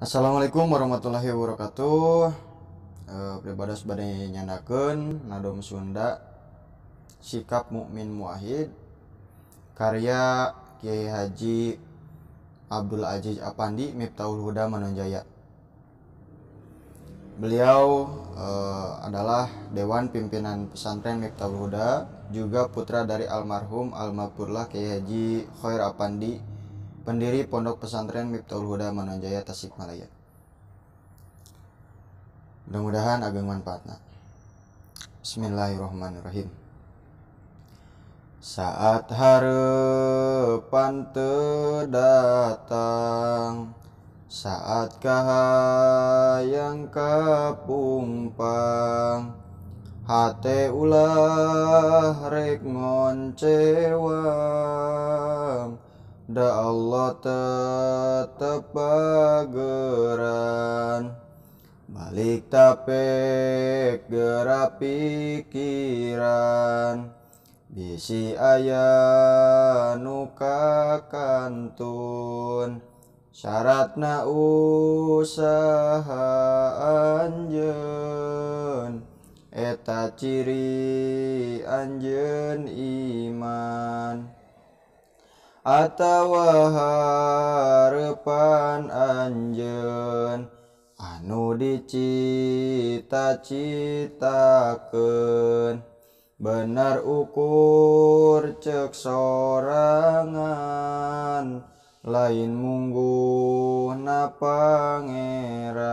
Assalamualaikum warahmatullahi wabarakatuh. Pribadi sebagai nyandaken nadom Sunda. Sikap mukmin muahid karya Kiai Haji Abdul Aziz Apandi Miftahul Huda Manonjaya. Beliau e, adalah Dewan Pimpinan Pesantren Miftahul Huda juga putra dari almarhum almarhumlah Kiai Haji Khair Apandi pendiri Pondok Pesantren Miftahul Huda Manonjaya Tasikmalaya. Mudah-mudahan agak manfaatnya. Bismillahirrahmanirrahim. Saat harapan terdatang Saat kahayang kapumpang Hate ulah rek ngoncewang da Allah tetepageran balik tapek gerak pikiran bisi ayah nuka kantun syaratna usaha anjen eta ciri anjen iman. Atawa harapan anjen anu dicita-citakeun. Benar ukur cek sorangan. Lain munggu na pangeran.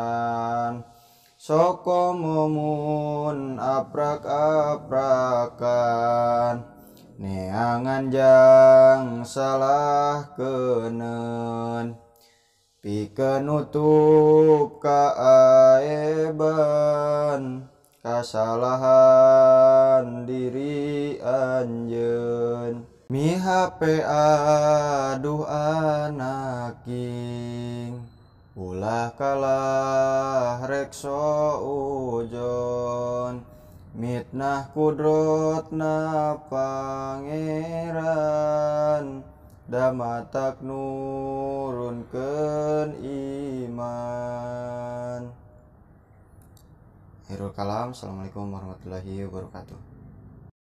Soko mumun aprak-aprakan neanganjang salah kenen piken nutup kaeban kasalahan diri anjen HP aduh anaking ulah kalah rekso ujon. Mitnah kudrotna pangeran damatak nurunkeun iman. Hirul kalam Assalamualaikum warahmatullahi wabarakatuh